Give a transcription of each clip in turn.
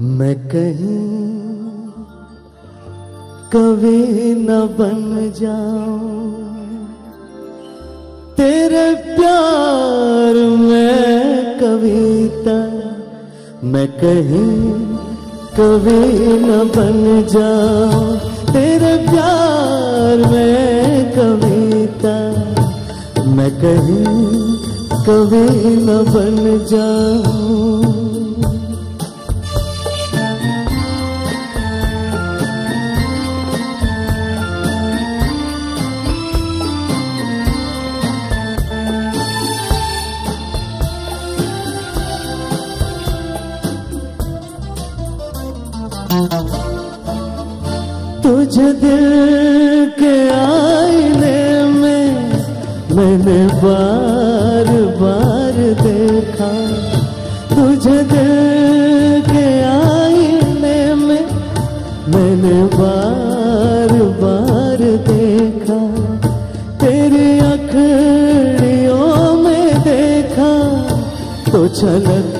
मैं कहीं कभी न बन जाऊँ। तेरे प्यार में कविता मैं कहीं कभी न बन जाऊँ। तेरे प्यार में कविता मैं कहीं कभी न बन जाऊँ। तुझे दिल के आईने में मैंने बार बार देखा। तुझे दिल के आईने में मैंने बार बार देखा। तेरी अखड़ियों में देखा तो छलक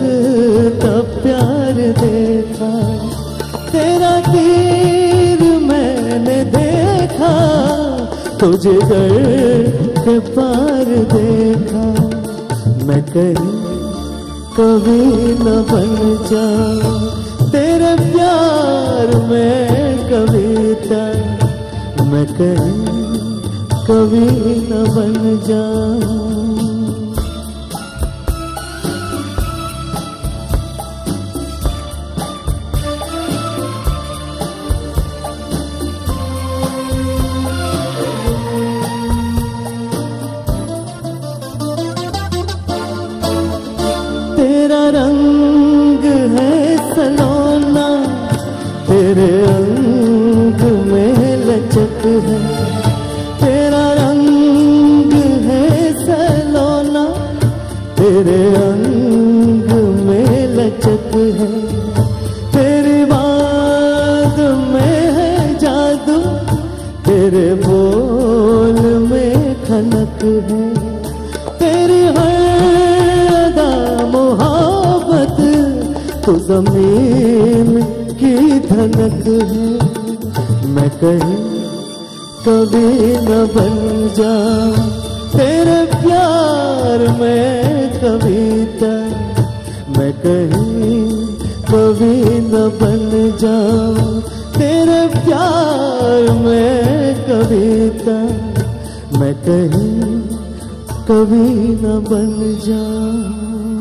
तुझे घर के पार देखा। मैं कहीं कभी न बन जा। तेरे प्यार में कविता मैं कहीं कभी न बन जाऊँ है तेरा रंग है सलोना, तेरे अंग में लचक है। तेरी बात में है जादू, तेरे बोल में खनक है। तेरी हर अदा मोहब्बत तो ज़मीन की धनक है। मैं कहीं कभी न बन जा। तेरे प्यार में कविता मैं कहीं कभी न बन जा। तेरे प्यार में कविता मैं कहीं कभी न बन जाऊँ